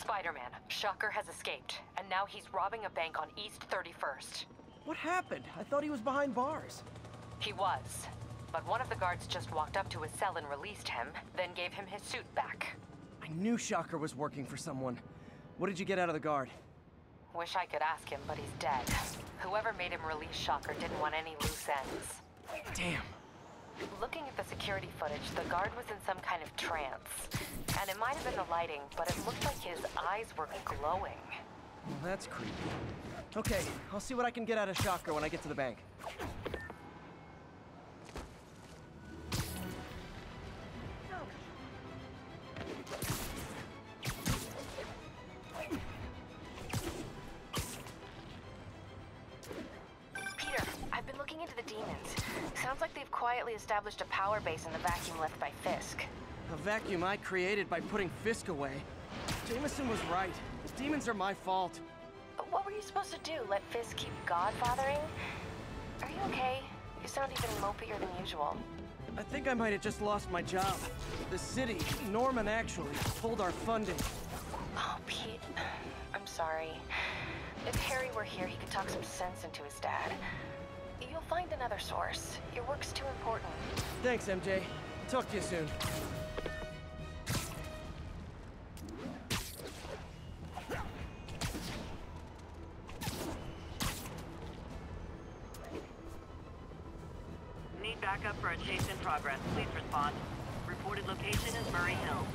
Spider-Man, Shocker has escaped, and now he's robbing a bank on East 31st. What happened? I thought he was behind bars. He was, but one of the guards just walked up to his cell and released him, then gave him his suit back. I knew Shocker was working for someone. What did you get out of the guard? Wish I could ask him, but he's dead. Whoever made him release Shocker didn't want any loose ends. Damn. Looking at the security footage, the guard was in some kind of trance. And it might have been the lighting, but it looked like his eyes were glowing. Well, that's creepy. Okay, I'll see what I can get out of Shocker when I get to the bank. Like established a power base in the vacuum left by Fisk. A vacuum I created by putting Fisk away. Jameson was right. The demons are my fault. What were you supposed to do? Let Fisk keep godfathering? Are you okay? You sound even mopier than usual. I think I might have just lost my job. The city, Norman actually, pulled our funding. Oh, Pete. I'm sorry. If Harry were here, he could talk some sense into his dad. You'll find another source. Your work's too important. Thanks, MJ. Talk to you soon. Need backup for a chase in progress. Please respond. Reported location is Murray Hill.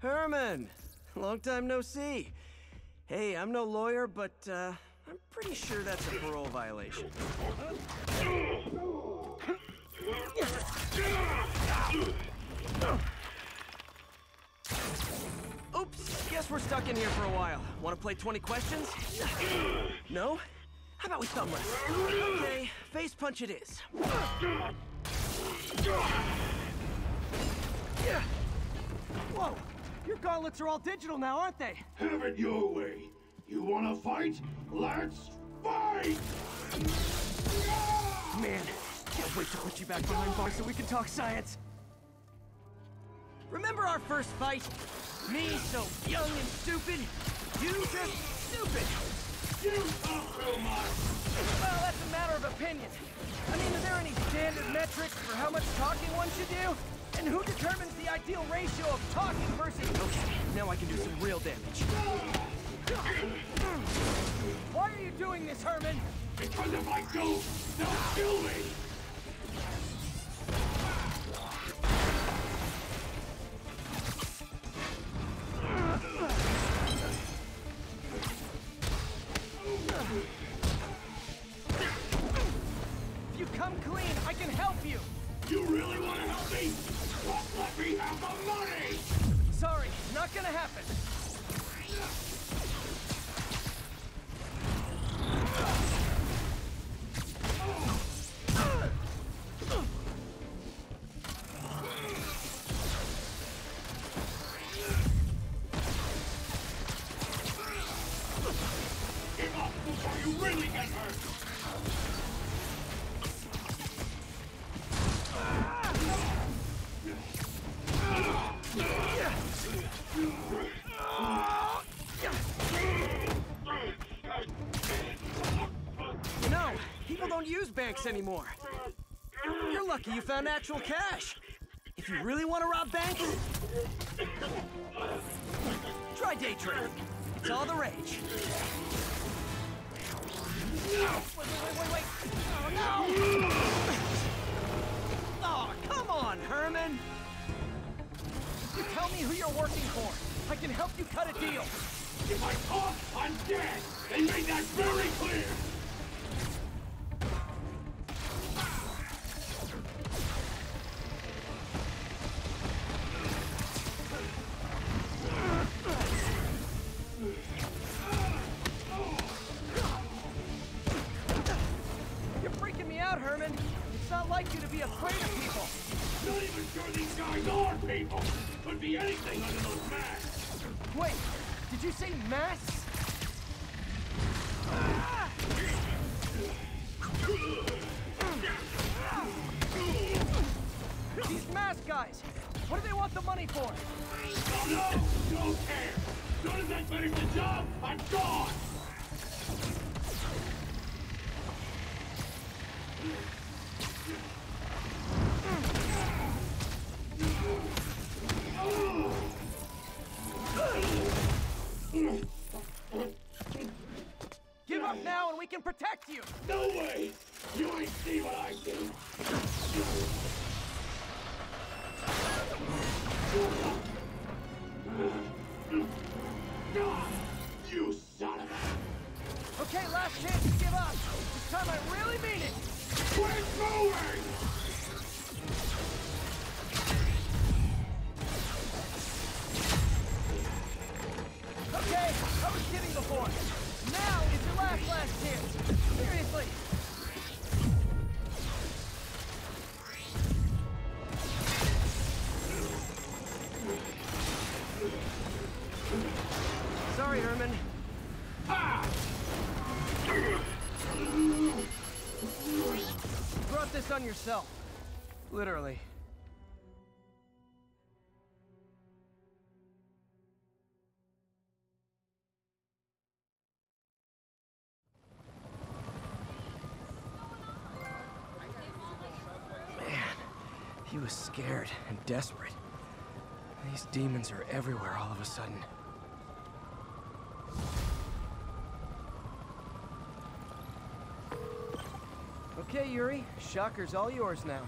Herman! Long time no see. Hey, I'm no lawyer, but uh, I'm pretty sure that's a parole violation. Oops, guess we're stuck in here for a while. Want to play 20 questions? No? How about we thumb wrestle? Okay, face punch it is. Whoa! Your gauntlets are all digital now, aren't they? Have it your way. You wanna fight? Let's fight! Man, can't wait to put you back behind bars so we can talk science. Remember our first fight? Me so young and stupid, you just stupid. You talk too much! Well, that's a matter of opinion. I mean, are there any standard metrics for how much talking one should do? And who determines the ideal ratio of talking versus... Okay, now I can do some real damage. Why are you doing this, Herman? Because if I don't, they'll kill me! Banks anymore. You're lucky you found actual cash. If you really want to rob banks, try day trading. It's all the rage. Wait, wait, wait, wait, wait. Oh, no! Oh, come on, Herman. You tell me who you're working for. I can help you cut a deal. If I talk, I'm dead! They made that afraid of people. Not even sure these guys are people! Could be anything under those masks! Wait, did you say masks? These mask guys! What do they want the money for? Oh no! Don't care! Soon as I finish the job, I'm gone! Up now and we can protect you! No way! You ain't see what I do! You son of a... Okay, last chance to give up. This time I really mean it. Quit moving! Yourself. Literally. Man, he was scared and desperate. These demons are everywhere all of a sudden. Okay, Yuri. Shocker's all yours now.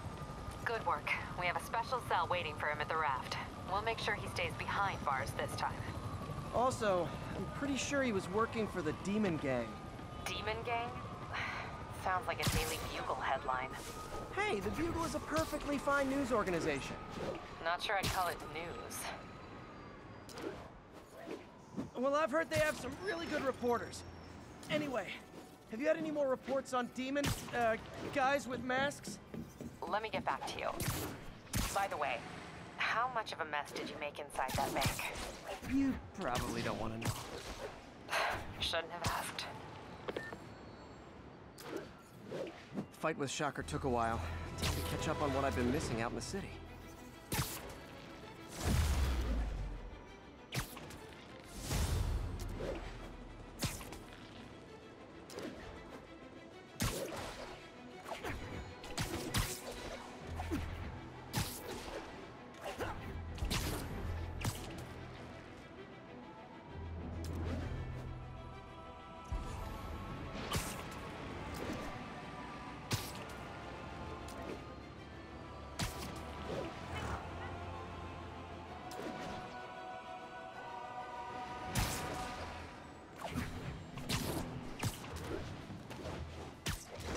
Good work. We have a special cell waiting for him at the raft. We'll make sure he stays behind bars this time. Also, I'm pretty sure he was working for the Demon Gang. Demon Gang? Sounds like a Daily Bugle headline. Hey, the Bugle is a perfectly fine news organization. Not sure I'd call it news. Well, I've heard they have some really good reporters. Anyway, have you had any more reports on demons, uh, guys with masks? Let me get back to you. By the way, how much of a mess did you make inside that bank? You probably don't want to know. Shouldn't have asked. Fight with Shocker took a while. Time to catch up on what I've been missing out in the city.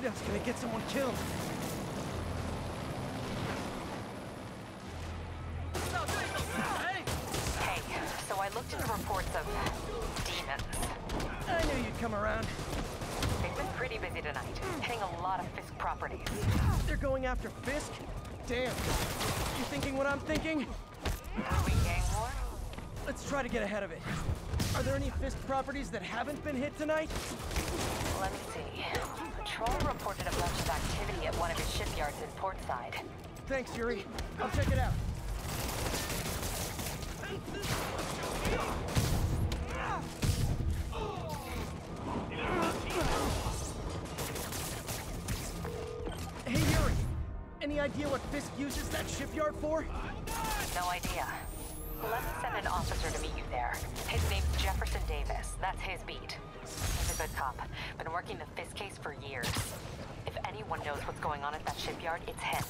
Shootout's gonna get someone killed. Hey! Hey, so I looked into reports of demons. I knew you'd come around. They've been pretty busy tonight, hitting a lot of Fisk properties. They're going after Fisk? Damn. You thinking what I'm thinking? Moving gang war? Let's try to get ahead of it. Are there any Fisk properties that haven't been hit tonight? Let me see. Patrol reported a bunch of activity at one of his shipyards in Portside. Thanks, Yuri. I'll check it out. Hey, Yuri. Any idea what Fisk uses that shipyard for? No idea. Let me send an officer to meet you there. His name's Jefferson Davis. That's his beat. He's a good cop. Been working the Fisk case for years. If anyone knows what's going on at that shipyard, it's him.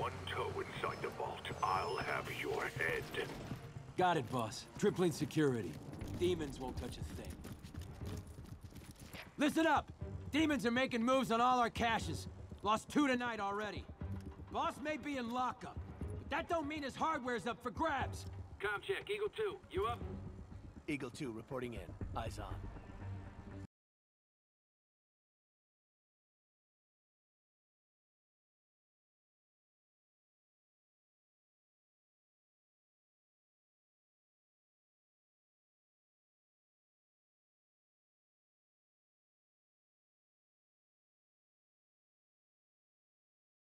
One toe inside the vault, I'll have your head. Got it, boss. Tripling security. Demons won't touch a thing. Listen up! Demons are making moves on all our caches. Lost two tonight already. Boss may be in lockup, but that don't mean his hardware's up for grabs. Com check. Eagle 2, you up? Eagle 2 reporting in. Eyes on.